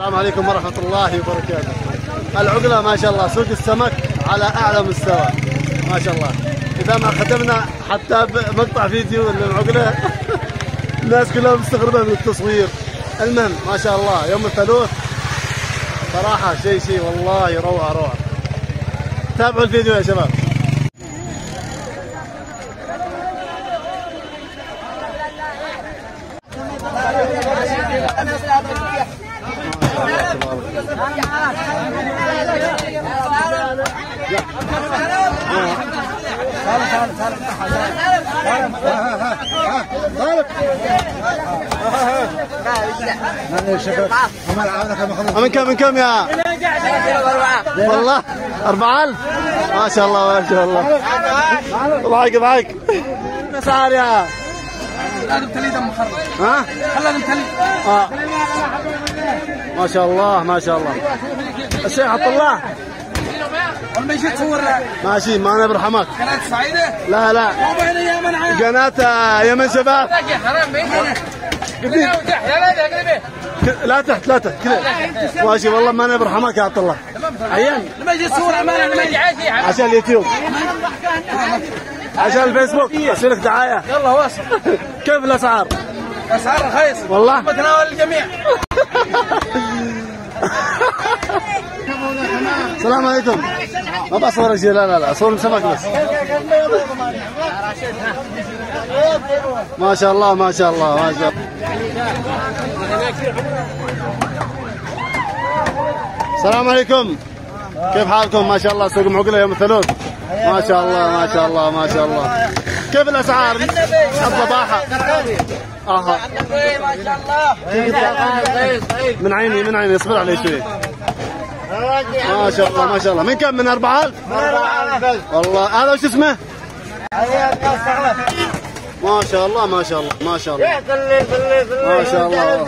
السلام عليكم ورحمة الله وبركاته. العقلة ما شاء الله سوق السمك على أعلى مستوى. ما شاء الله. إذا ما ختمنا حتى مقطع فيديو للعقلة الناس كلها مستغربة من التصوير. المهم ما شاء الله يوم الثلاث صراحة شيء شيء والله روعة روعة. تابعوا الفيديو يا شباب. من كم من كم يا؟ والله أربعة ألف. ما شاء الله ما شاء الله. اضحك اضحك اسعار يا. لازم تلي دم مخرج ها؟ لازم تلي آه. ما شاء الله ما شاء الله. الشيخ عبد الله. لما يجي تصور ماشي معنا برحمك. قناة سعيدة؟ لا لا. قناة آه، يمن شباب. لا تحت لا تحت كذا ماشي والله معنا برحمك يا عبد الله. عيان. لما يجي تصور أمانة لما يجي عادي عشان اليوتيوب. عشان الفيسبوك. أسوي لك دعاية. يلا واصل. كيف الأسعار؟ أسعار رخيص والله. بتناول الجميع. السلام عليكم. ما بصور شيء لا لا لا اصور سمك بس. ما شاء الله ما شاء الله ما شاء الله. السلام عليكم. كيف حالكم؟ ما شاء الله سوق معقله يوم الثلاث. ما شاء الله ما شاء الله ما شاء الله. كيف الأسعار؟ الضباحة. أها. ما شاء الله من عيني من عيني اصبر علي شوي. ما شاء الله ما شاء الله. من كم؟ من 4000 والله. هذا وش اسمه؟ ما شاء الله ما شاء الله ما شاء الله. ما شاء الله.